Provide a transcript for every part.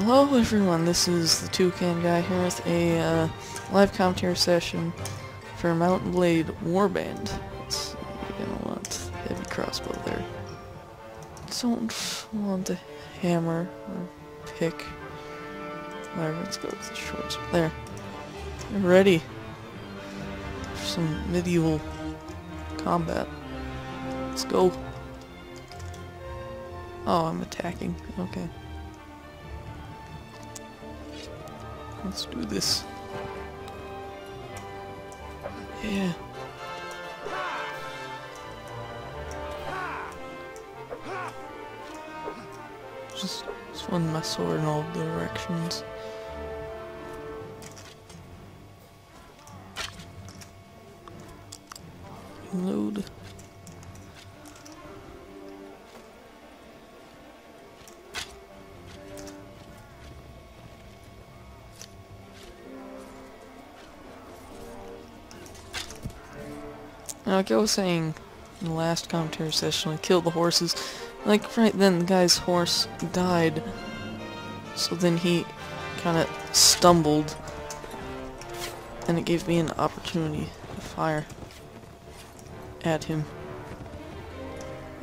Hello everyone, this is the Toucan Guy here with a uh, live commentary session for Mount & Blade Warband. You're gonna want heavy crossbow there. Don't want a hammer or pick. Whatever, let's go with the shorts. There. You're ready for some medieval combat. Let's go. Oh, I'm attacking. Okay. Let's do this. Yeah. Just swing my sword in all directions. Load. Like I was saying in the last commentary session, I killed the horses. Like, right then, the guy's horse died. So then he kind of stumbled. And it gave me an opportunity to fire at him.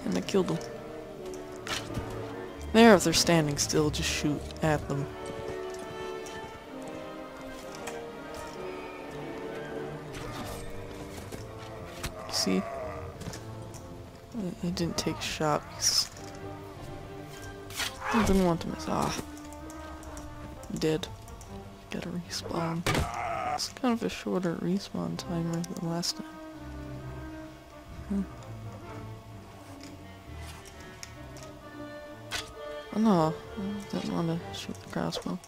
And I killed him. There, if they're standing still, just shoot at them. See? I, didn't take a shot because I didn't want to miss. Ah. Dead. Gotta respawn. It's kind of a shorter respawn timer than last time. Hmm. Oh no, I didn't want to shoot the crossbow.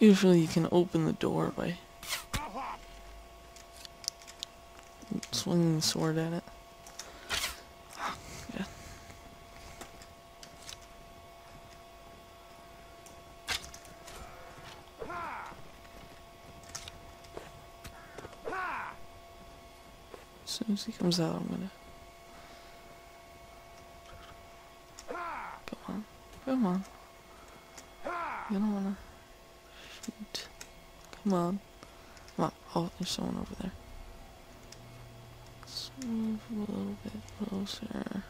Usually you can open the door by swinging the sword at it. Yeah. As soon as he comes out, I'm gonna. Come on. Come on. You don't wanna shoot. Come on. Come on. Oh, there's someone over there. Move a little bit closer.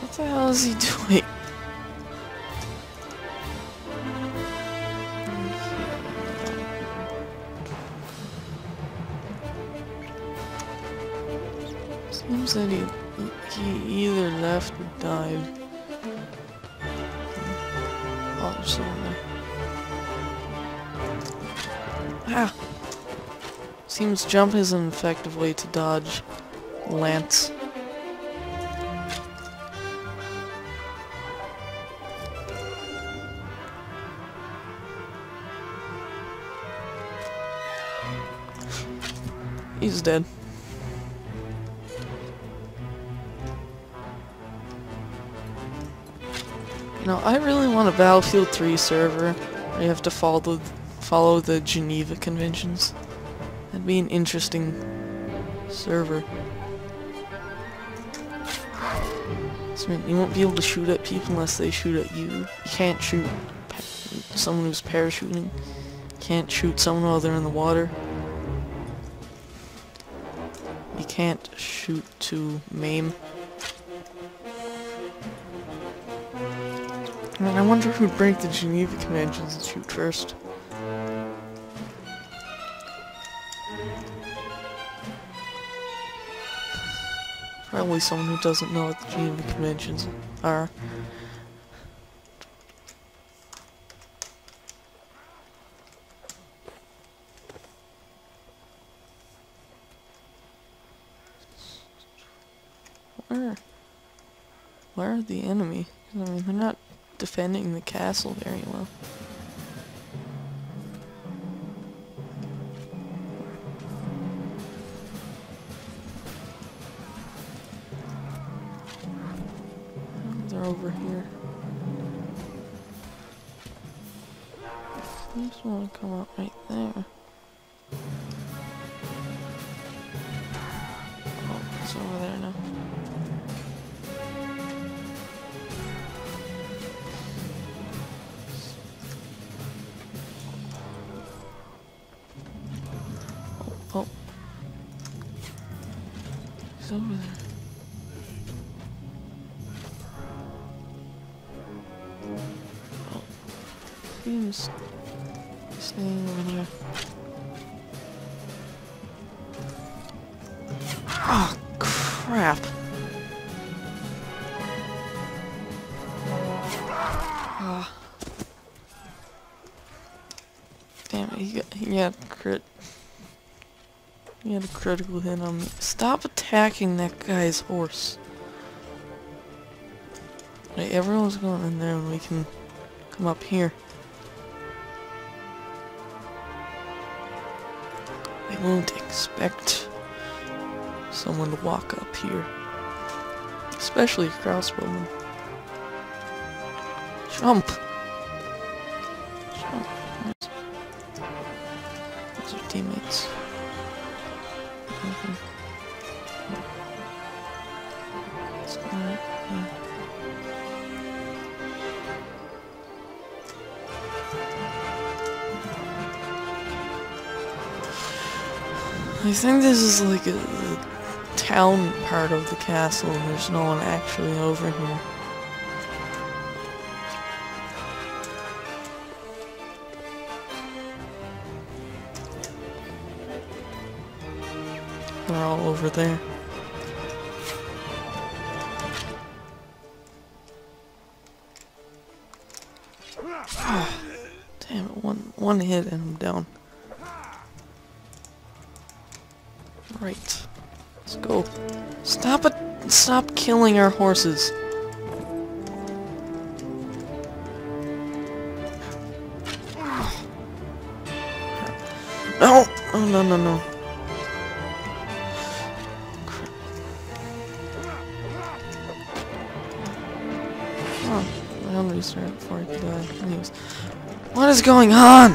What the hell is he doing? Seems he, he either left or died. Oh. Ah! Seems jump is an effective way to dodge lance. He's dead. Know, I really want a Battlefield 3 server where you have to follow the, follow the Geneva Conventions. That'd be an interesting server. So, you won't be able to shoot at people unless they shoot at you. You can't shoot someone who's parachuting. You Can't shoot someone while they're in the water. You can't shoot to maim. Man, I wonder who'd break the Geneva Conventions and shoot first. Probably someone who doesn't know what the Geneva Conventions are. Where? Where are the enemy? I mean, they're not defending the castle very well. They're over here. Just want to come up right there. Over there. Oh. Seems staying over here. Oh, crap. Ah. Damn it, he got, he got had a critical hit on me. Stop attacking that guy's horse. Right, everyone's going in there and we can come up here. I won't expect someone to walk up here. Especially a crossbowman. Jump! I think this is like a, the town part of the castle there's no one actually over here. They're all over there. Damn it, one, one hit and I'm down. Right. Let's go. Stop it! Stop killing our horses. No! Oh, no, no, no. Oh, I'll restart before I die. Uh, anyways. What is going on?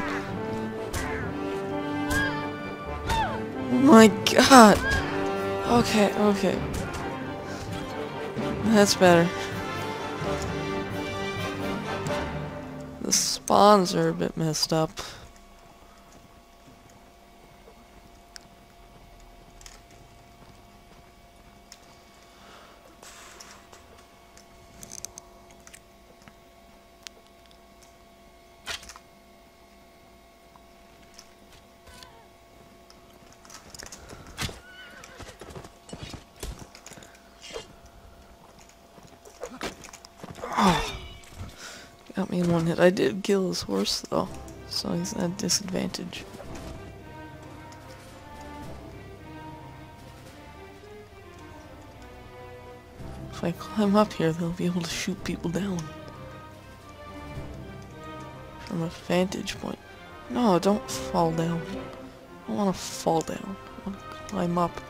My god! Okay, okay. That's better. The spawns are a bit messed up. Oh. Me in one hit. I did kill his horse though, so he's at disadvantage. If I climb up here, they'll be able to shoot people down. From a vantage point. No, don't fall down. I don't want to fall down. I want to climb up.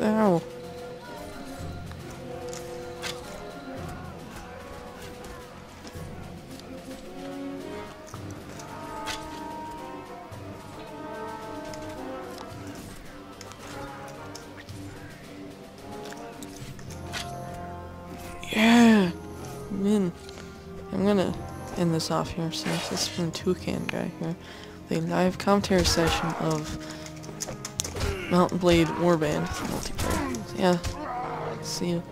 Ow. Yeah! I'm in. I'm gonna end this off here since this is from Toucan guy here. The live commentary session of Mount & Blade Warband multiplayer. Yeah. See you.